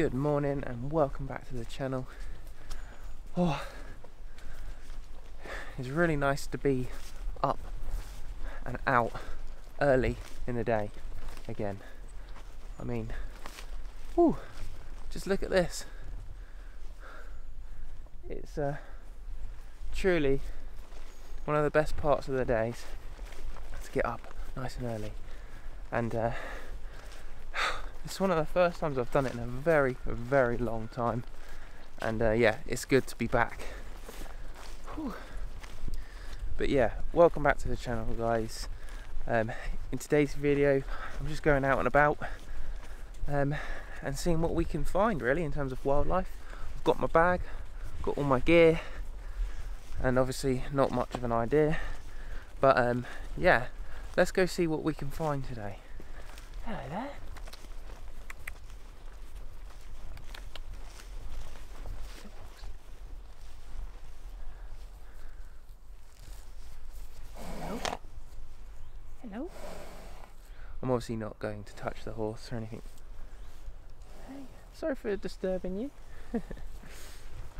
Good morning and welcome back to the channel. Oh, it's really nice to be up and out early in the day again. I mean, whew, just look at this. It's uh, truly one of the best parts of the days to get up nice and early. And uh, it's one of the first times I've done it in a very, very long time. And uh, yeah, it's good to be back. Whew. But yeah, welcome back to the channel, guys. Um, in today's video, I'm just going out and about um, and seeing what we can find, really, in terms of wildlife. I've got my bag, got all my gear, and obviously not much of an idea. But um, yeah, let's go see what we can find today. Hello there. Hello. I'm obviously not going to touch the horse or anything. Hey, sorry for disturbing you.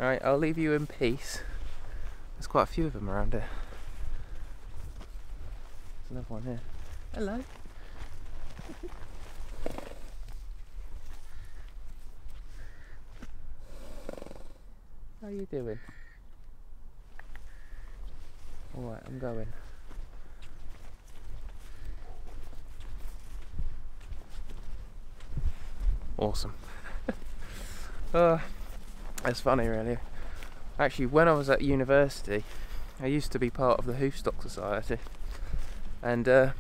Alright, I'll leave you in peace. There's quite a few of them around here. There's another one here. Hello. How are you doing? Alright, I'm going. Awesome. uh, it's funny really. Actually, when I was at university, I used to be part of the Hoofstock Society. And uh,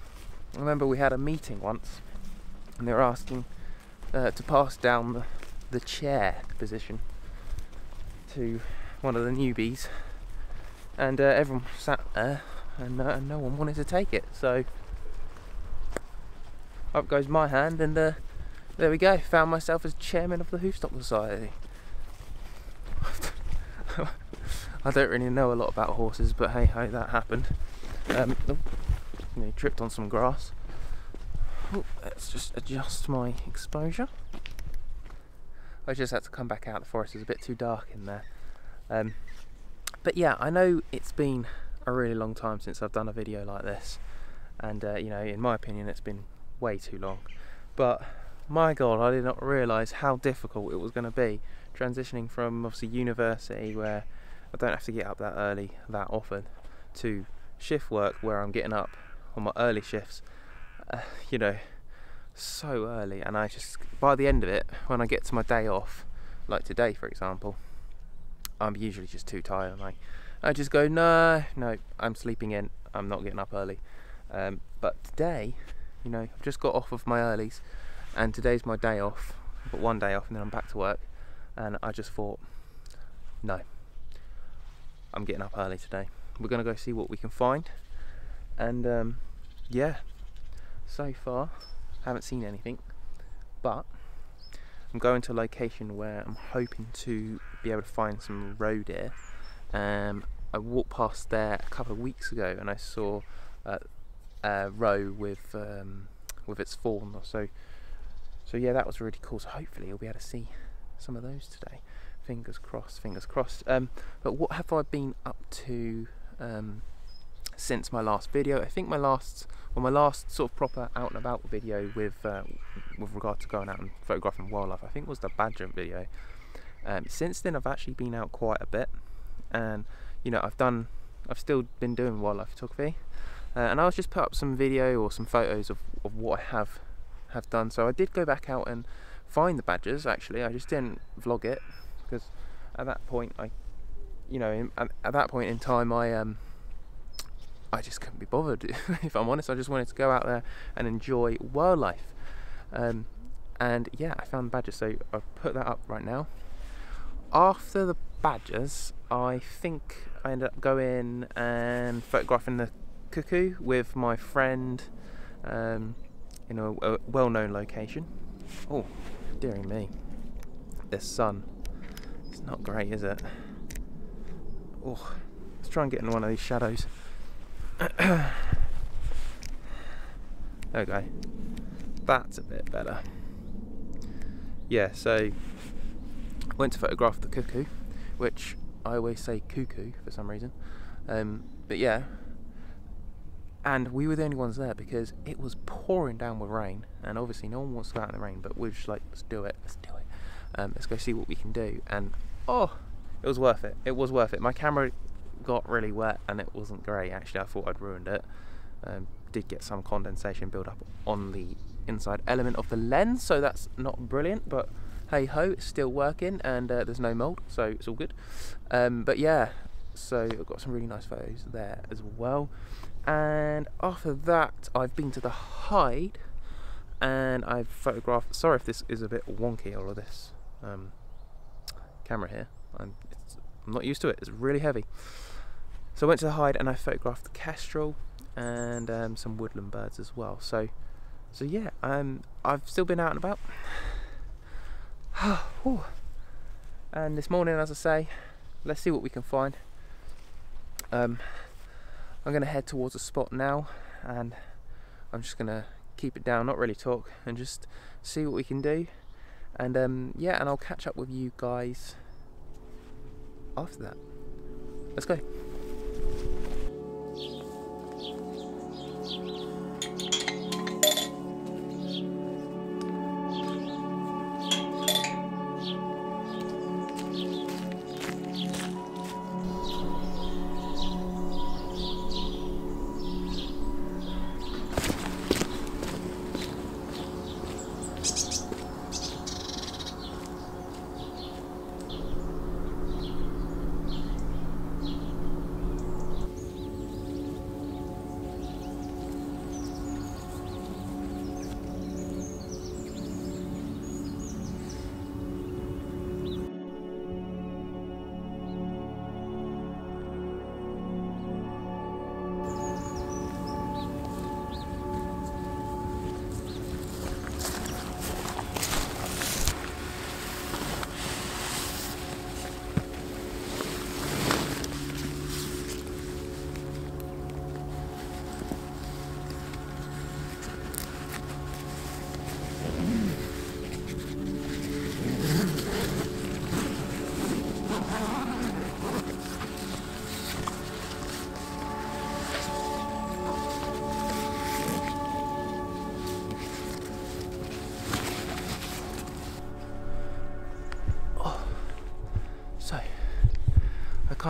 I remember we had a meeting once, and they were asking uh, to pass down the, the chair position to one of the newbies. And uh, everyone sat there, and, uh, and no one wanted to take it. So up goes my hand, and uh, there we go. Found myself as chairman of the Hoofstock Society. I don't really know a lot about horses, but hey ho, that happened. Um, oh, tripped on some grass. Oh, let's just adjust my exposure. I just had to come back out. The forest is a bit too dark in there. Um, but yeah, I know it's been a really long time since I've done a video like this, and uh, you know, in my opinion, it's been way too long. But my god, I did not realise how difficult it was going to be transitioning from obviously university where I don't have to get up that early that often to shift work where I'm getting up on my early shifts, uh, you know, so early. And I just, by the end of it, when I get to my day off, like today for example, I'm usually just too tired and I, I just go, no, no, I'm sleeping in, I'm not getting up early. Um, but today, you know, I've just got off of my earlies and today's my day off. Got one day off and then I'm back to work. And I just thought, no, I'm getting up early today. We're going to go see what we can find. And um, yeah, so far, haven't seen anything. But I'm going to a location where I'm hoping to be able to find some roe deer. Um, I walked past there a couple of weeks ago and I saw a roe with um, with its fawn. Or so so yeah, that was really cool. So hopefully you'll be able to see some of those today. Fingers crossed, fingers crossed. Um, but what have I been up to um, since my last video? I think my last, well, my last sort of proper out and about video with uh, with regard to going out and photographing wildlife, I think was the badger video. Um, since then, I've actually been out quite a bit, and you know, I've done, I've still been doing wildlife photography, uh, and I'll just put up some video or some photos of, of what I have have done. So I did go back out and find the badgers. Actually, I just didn't vlog it because at that point, I, you know, in, at, at, that point in time, I um, I just couldn't be bothered. if I'm honest, I just wanted to go out there and enjoy wildlife. Um, and yeah, I found badgers. So I've put that up right now. After the badgers, I think I ended up going and photographing the cuckoo with my friend. Um, in a, a well-known location. Oh, dearie me. This sun. It's not great, is it? Oh, let's try and get in one of these shadows. there we go. That's a bit better. yeah, so went to photograph the cuckoo, which I always say cuckoo for some reason. Um, but yeah, and we were the only ones there because it was pouring down with rain, and obviously no one wants to go out in the rain, but we're just like, let's do it, let's do it. Um, let's go see what we can do. And oh, it was worth it. It was worth it. My camera got really wet and it wasn't great. Actually, I thought I'd ruined it. Um, did get some condensation build up on the inside element of the lens, so that's not brilliant, but hey ho, it's still working and uh, there's no mold, so it's all good. Um, but yeah, so I've got some really nice photos there as well. And after that, I've been to the hide and I've photographed. Sorry if this is a bit wonky, all of this um, camera here. I'm, I'm not used to it, it's really heavy. So I went to the hide and I photographed the kestrel and um, some woodland birds as well. So, so yeah, um, I've still been out and about. and this morning, as I say, let's see what we can find. Um, I'm going to head towards a spot now, and I'm just going to keep it down, not really talk, and just see what we can do. And um, yeah, and I'll catch up with you guys after that. Let's go.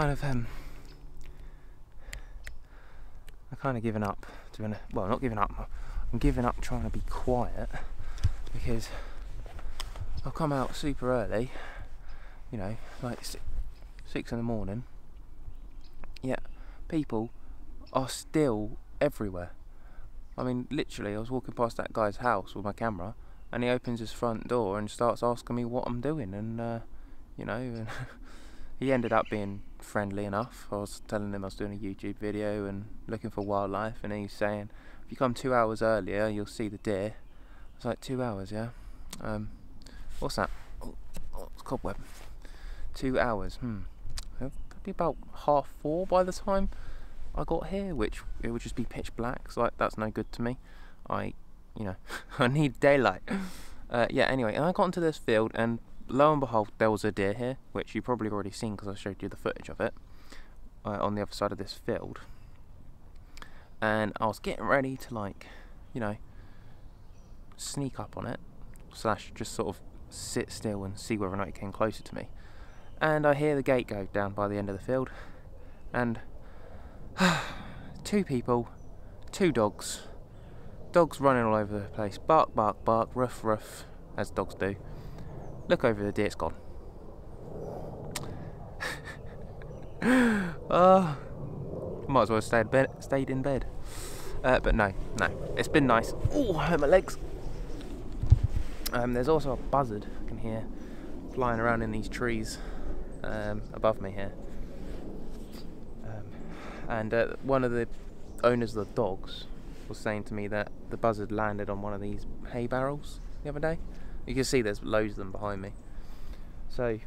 Kind of um, I kind of given up doing it. Well, not giving up. I'm giving up trying to be quiet because I'll come out super early. You know, like six, in the morning. Yet people are still everywhere. I mean, literally, I was walking past that guy's house with my camera, and he opens his front door and starts asking me what I'm doing, and uh, you know. he ended up being friendly enough. I was telling him I was doing a YouTube video and looking for wildlife, and he's saying, if you come two hours earlier, you'll see the deer. I was like, two hours, yeah? Um, what's that? Oh, oh, it's cobweb. Two hours, hmm. It'll be about half four by the time I got here, which it would just be pitch black, so like, that's no good to me. I, you know, I need daylight. Uh, yeah, anyway, and I got into this field, and lo and behold, there was a deer here, which you probably already seen because I showed you the footage of it uh, on the other side of this field. And I was getting ready to like, you know, sneak up on it, slash just sort of sit still and see whether or not it came closer to me. And I hear the gate go down by the end of the field, and two people, two dogs, dogs running all over the place, bark, bark, bark, ruff, ruff, as dogs do. Look over the it's gone. oh, might as well stayed, bed, stayed in bed. Uh, but no, no, it's been nice. Oh, hurt my legs. Um, there's also a buzzard I can hear flying around in these trees um, above me here. Um, and uh, one of the owners of the dogs was saying to me that the buzzard landed on one of these hay barrels the other day. You can see there's loads of them behind me. So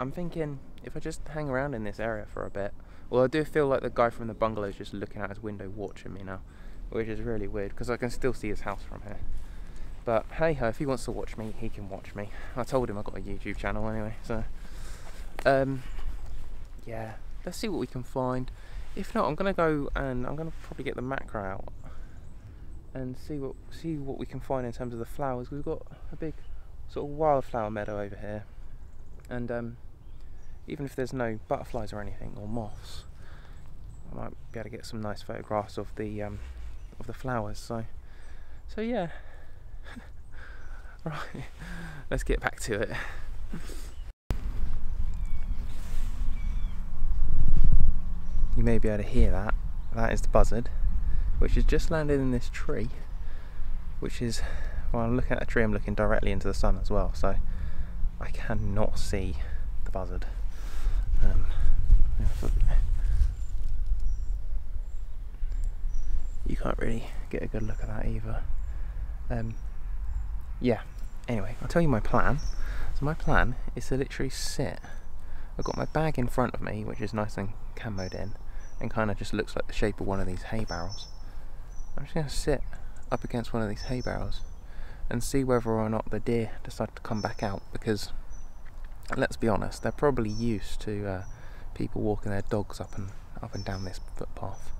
I'm thinking if I just hang around in this area for a bit. Well, I do feel like the guy from the bungalow is just looking out his window watching me now, which is really weird because I can still see his house from here. But hey ho, if he wants to watch me, he can watch me. I told him I got a YouTube channel anyway, so um, yeah, let's see what we can find. If not, I'm gonna go and I'm gonna probably get the macro out and see what see what we can find in terms of the flowers. We've got a big sort of wildflower meadow over here, and um, even if there's no butterflies or anything or moths, I might be able to get some nice photographs of the um, of the flowers. So, so yeah. right, let's get back to it. You may be able to hear that. That is the buzzard, which has just landed in this tree, which is, while I'm looking at a tree, I'm looking directly into the sun as well, so I cannot see the buzzard. Um, you can't really get a good look at that either. Um, yeah, anyway, I'll tell you my plan. So my plan is to literally sit. I've got my bag in front of me, which is nice and camoed in, and kind of just looks like the shape of one of these hay barrels. I'm just going to sit up against one of these hay barrels and see whether or not the deer decide to come back out because let's be honest, they're probably used to uh, people walking their dogs up and up and down this footpath.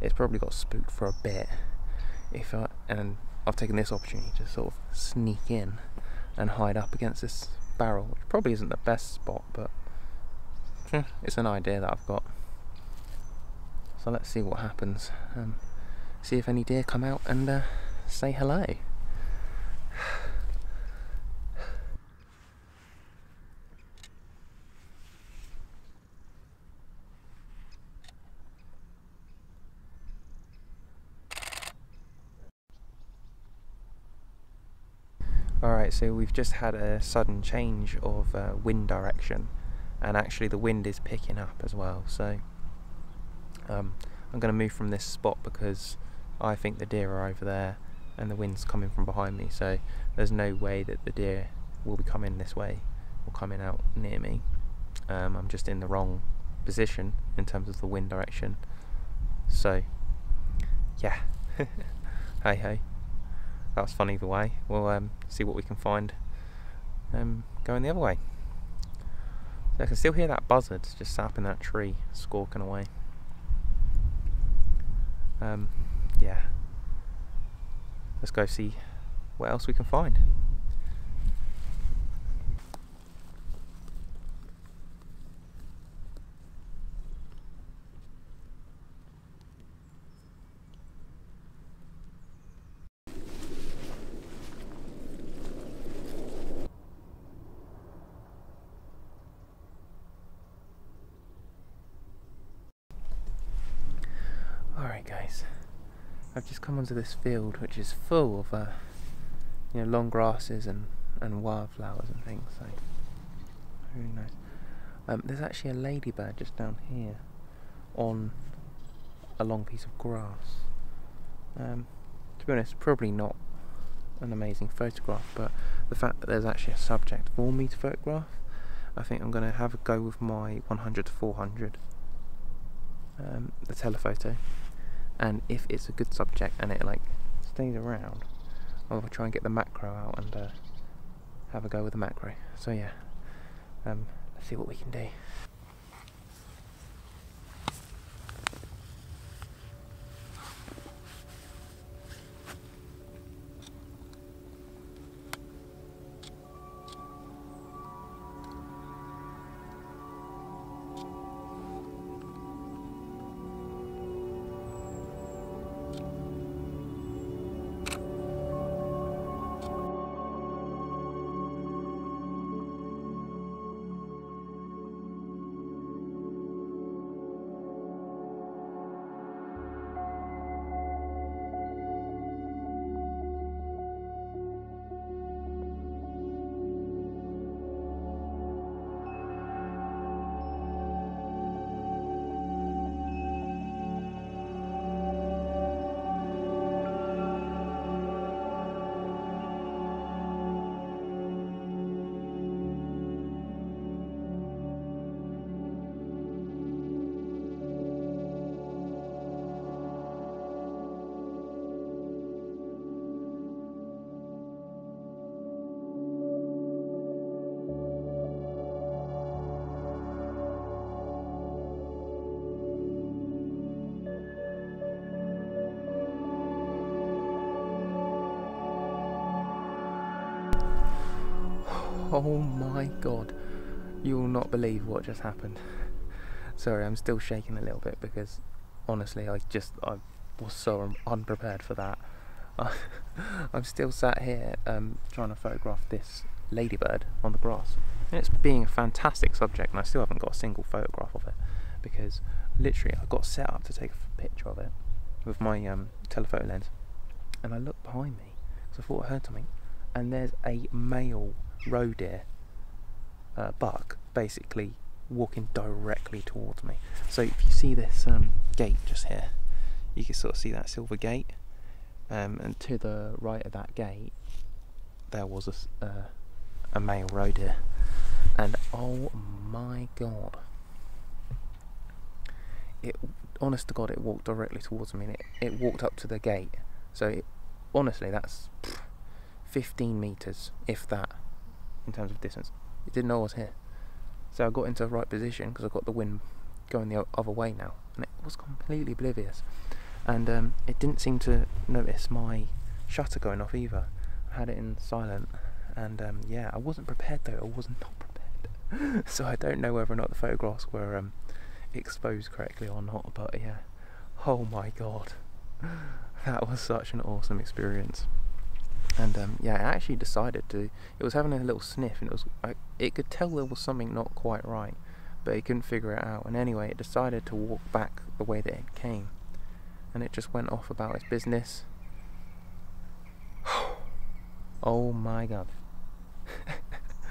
It's probably got spooked for a bit. If I, and I've taken this opportunity to sort of sneak in and hide up against this barrel, which probably isn't the best spot, but it's an idea that I've got. So let's see what happens. Um, see if any deer come out and uh, say hello. Alright, so we've just had a sudden change of uh, wind direction and actually the wind is picking up as well so um, I'm going to move from this spot because I think the deer are over there and the wind's coming from behind me so there's no way that the deer will be coming this way or coming out near me um, I'm just in the wrong position in terms of the wind direction so yeah hey hey that was fun either way. We'll um, see what we can find um, going the other way. So I can still hear that buzzard just sat up in that tree, squawking away. Um, yeah. Let's go see what else we can find. guys. I've just come onto this field which is full of uh, you know long grasses and, and wildflowers and things. So really nice. Um, there's actually a ladybird just down here on a long piece of grass. Um, to be honest, probably not an amazing photograph, but the fact that there's actually a subject for me to photograph, I think I'm going to have a go with my 100 to 400, um, the telephoto and if it's a good subject and it like stays around I'll try and get the macro out and uh, have a go with the macro. So yeah. Um, let's see what we can do Oh my god. You will not believe what just happened. Sorry, I'm still shaking a little bit because honestly, I just I was so unprepared for that. I'm still sat here um, trying to photograph this ladybird on the grass. And it's being a fantastic subject, and I still haven't got a single photograph of it because literally I got set up to take a picture of it with my um, telephoto lens, and I looked behind me because I thought I heard something, and there's a male roe deer uh, buck basically walking directly towards me. So if you see this um, gate just here, you can sort of see that silver gate, um, and to the right of that gate, there was a, uh, a male roe deer, and oh my god, it honest to god, it walked directly towards me, and it, it walked up to the gate. So it, honestly, that's 15 meters, if that, in terms of distance. It didn't know I was here. So I got into the right position because I got the wind going the other way now, and it was completely oblivious. And um, it didn't seem to notice my shutter going off either. I had it in silent, and um, yeah, I wasn't prepared though. I was not prepared, so I don't know whether or not the photographs were um, exposed correctly or not. But yeah, oh my god, that was such an awesome experience and um, yeah, I actually decided to. It was having a little sniff, and it was. I, it could tell there was something not quite right, but it couldn't figure it out. And anyway, it decided to walk back the way that it came, and it just went off about its business. oh my god,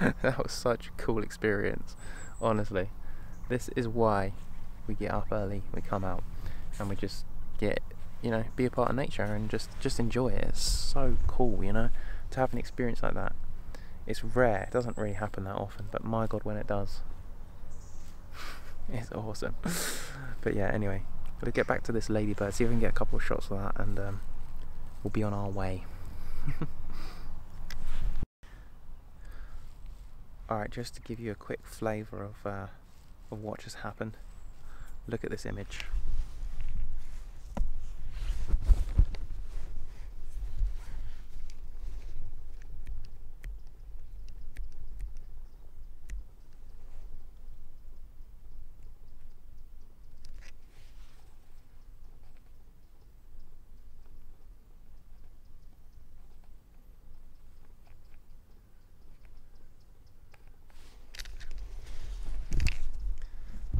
that was such a cool experience. Honestly, this is why we get up early, we come out, and we just get you know, be a part of nature and just just enjoy it. It's so cool, you know, to have an experience like that. It's rare. It doesn't really happen that often, but my god, when it does, it's awesome. but yeah, anyway, we'll get back to this ladybird. See if we can get a couple of shots of that, and um, we'll be on our way. All right, just to give you a quick flavour of uh, of what just happened. Look at this image.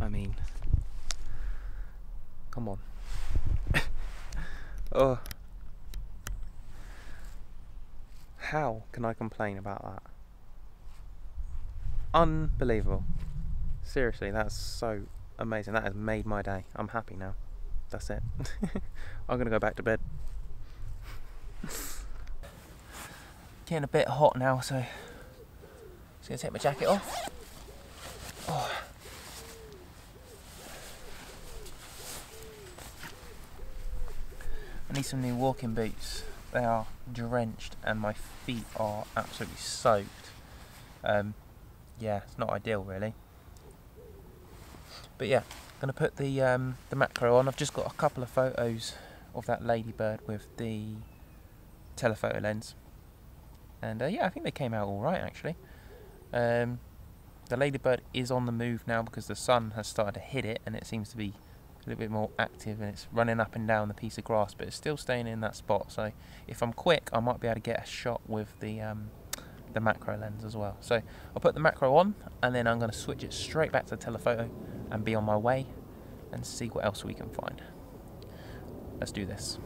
I mean, come on. oh. How can I complain about that? Unbelievable. Seriously, that's so amazing. That has made my day. I'm happy now. That's it. I'm going to go back to bed. Getting a bit hot now, so just going to take my jacket off. Oh. I need some new walking boots. They are drenched and my feet are absolutely soaked. Um, yeah, it's not ideal really. But yeah, I'm gonna put the um, the macro on. I've just got a couple of photos of that ladybird with the telephoto lens, and uh, yeah, I think they came out all right actually. Um, the ladybird is on the move now because the sun has started to hit it, and it seems to be a little bit more active and it's running up and down the piece of grass, but it's still staying in that spot. So if I'm quick, I might be able to get a shot with the um, the macro lens as well. So I'll put the macro on and then I'm going to switch it straight back to telephoto and be on my way and see what else we can find. Let's do this.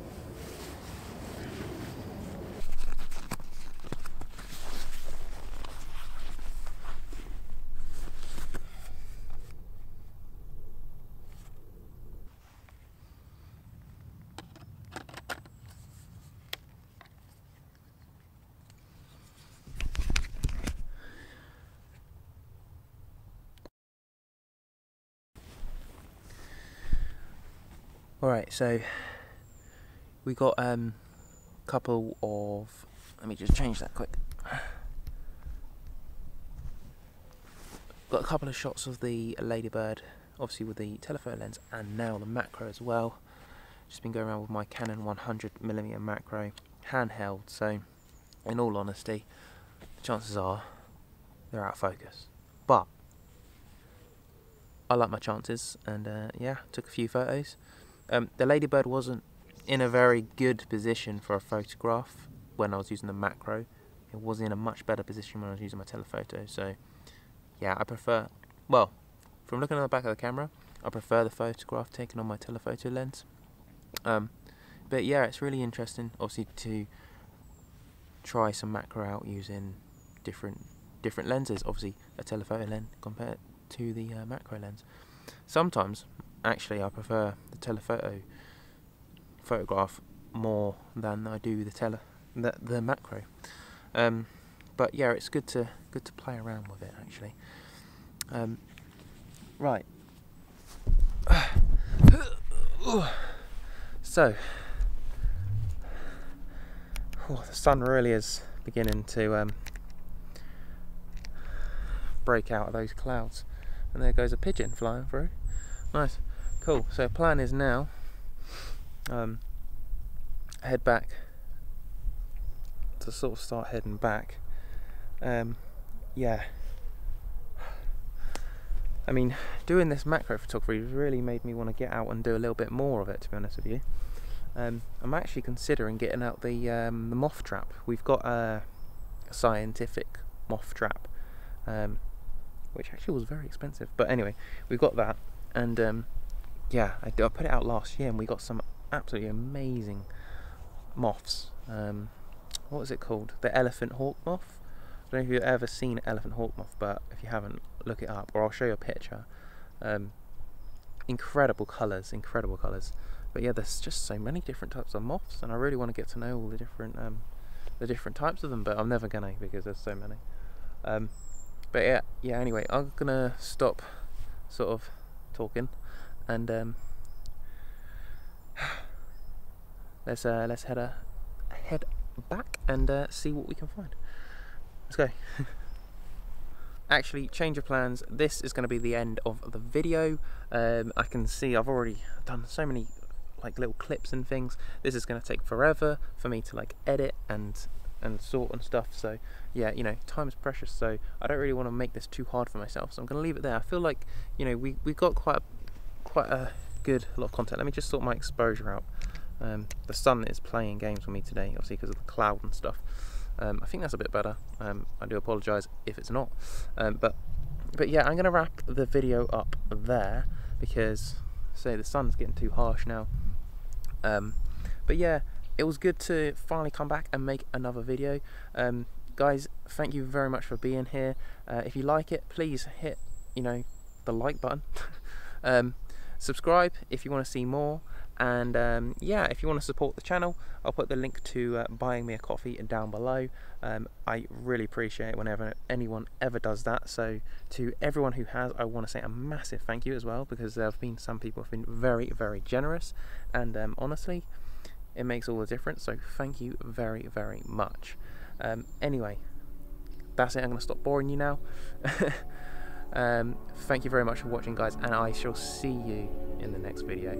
Alright, so we got um, a couple of. Let me just change that quick. Got a couple of shots of the ladybird, obviously with the telephoto lens, and now the macro as well. Just been going around with my Canon 100mm macro handheld, so in all honesty, the chances are they're out of focus. But I like my chances, and uh, yeah, took a few photos. Um, the ladybird wasn't in a very good position for a photograph when I was using the macro. It was in a much better position when I was using my telephoto. So yeah, I prefer. Well, from looking at the back of the camera, I prefer the photograph taken on my telephoto lens. Um, but yeah, it's really interesting, obviously, to try some macro out using different different lenses. Obviously, a telephoto lens compared to the uh, macro lens. Sometimes, actually, I prefer the telephoto photograph more than I do the tele the, the macro. Um, but yeah, it's good to good to play around with it actually. Um, right. so, oh, the sun really is beginning to um, break out of those clouds, and there goes a pigeon flying through. Nice, cool. So, plan is now um, head back to sort of start heading back. Um, yeah. I mean, doing this macro photography really made me want to get out and do a little bit more of it, to be honest with you. Um, I'm actually considering getting out the, um, the moth trap. We've got a, a scientific moth trap, um, which actually was very expensive. But anyway, we've got that, and um, yeah, I, I, put it out last year, and we got some absolutely amazing moths. Um, what was it called? The elephant hawk moth. I don't know if you've ever seen elephant hawk moth, but if you haven't, look it up, or I'll show you a picture. Um, incredible colours, incredible colours. But yeah, there's just so many different types of moths, and I really want to get to know all the different um, the different types of them. But I'm never gonna because there's so many. Um, but yeah, yeah. Anyway, I'm gonna stop, sort of, talking, and um, let's uh, let's head a head back and uh, see what we can find. Let's go. Actually, change of plans. This is going to be the end of the video. Um, I can see I've already done so many like little clips and things. This is going to take forever for me to like edit and and sort and stuff. So yeah, you know, time is precious. So I don't really want to make this too hard for myself. So I'm going to leave it there. I feel like you know we we got quite a, quite a good lot of content. Let me just sort my exposure out. Um, the sun is playing games with me today, obviously because of the cloud and stuff. Um, I think that's a bit better. Um, I do apologise if it's not. Um, but but yeah, I'm going to wrap the video up there because, say, the sun's getting too harsh now. Um, but yeah, it was good to finally come back and make another video. Um, guys, thank you very much for being here. Uh, if you like it, please hit, you know, the like button. subscribe if you want to see more. And um, yeah if you want to support the channel I'll put the link to uh, buying me a coffee down below. Um, I really appreciate it whenever anyone ever does that. So to everyone who has I want to say a massive thank you as well because there have been some people have been very very generous. And um, honestly it makes all the difference. So thank you very very much. Um, anyway that's it. I'm to stop boring you now um, thank you very much for watching guys and I shall see you in the next video